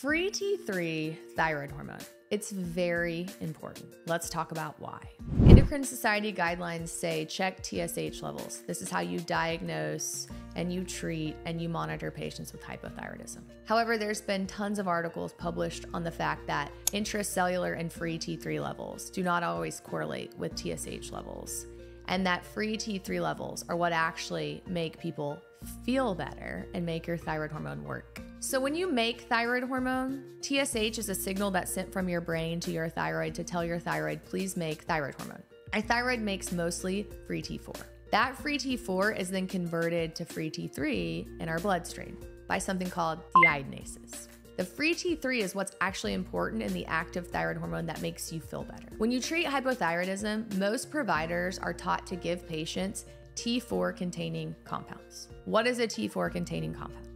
Free T3 thyroid hormone. It's very important. Let's talk about why. Endocrine Society guidelines say check TSH levels. This is how you diagnose and you treat and you monitor patients with hypothyroidism. However, there's been tons of articles published on the fact that intracellular and free T3 levels do not always correlate with TSH levels, and that free T3 levels are what actually make people feel better and make your thyroid hormone work. So, when you make thyroid hormone, TSH is a signal that's sent from your brain to your thyroid to tell your thyroid, please make thyroid hormone. Our thyroid makes mostly free T4. That free T4 is then converted to free T3 in our bloodstream by something called deiodinases. The free T3 is what's actually important in the active thyroid hormone that makes you feel better. When you treat hypothyroidism, most providers are taught to give patients T4 containing compounds. What is a T4 containing compound?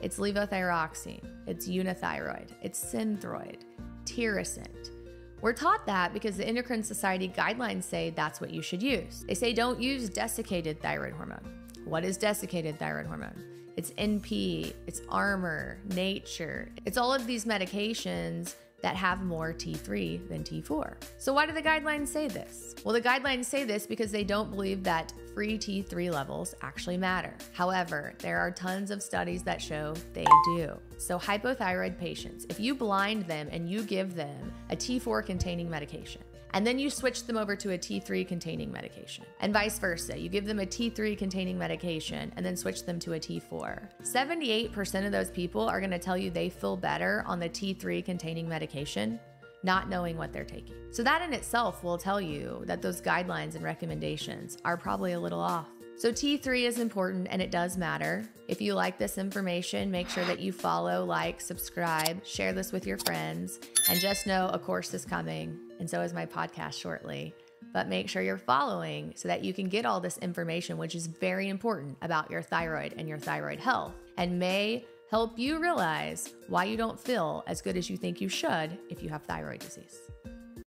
It's levothyroxine, it's Unithroid, it's synthroid, tirosint. We're taught that because the Endocrine Society guidelines say that's what you should use. They say don't use desiccated thyroid hormone. What is desiccated thyroid hormone? It's NP, it's Armour, Nature. It's all of these medications that have more T3 than T4. So, why do the guidelines say this? Well, the guidelines say this because they don't believe that free T3 levels actually matter. However, there are tons of studies that show they do. So, hypothyroid patients, if you blind them and you give them a T4 containing medication, and then you switch them over to a T3 containing medication, and vice versa. You give them a T3 containing medication and then switch them to a T4. 78% of those people are gonna tell you they feel better on the T3 containing medication, not knowing what they're taking. So, that in itself will tell you that those guidelines and recommendations are probably a little off. So, T3 is important and it does matter. If you like this information, make sure that you follow, like, subscribe, share this with your friends, and just know a course is coming, and so is my podcast shortly. But make sure you're following so that you can get all this information, which is very important about your thyroid and your thyroid health, and may help you realize why you don't feel as good as you think you should if you have thyroid disease.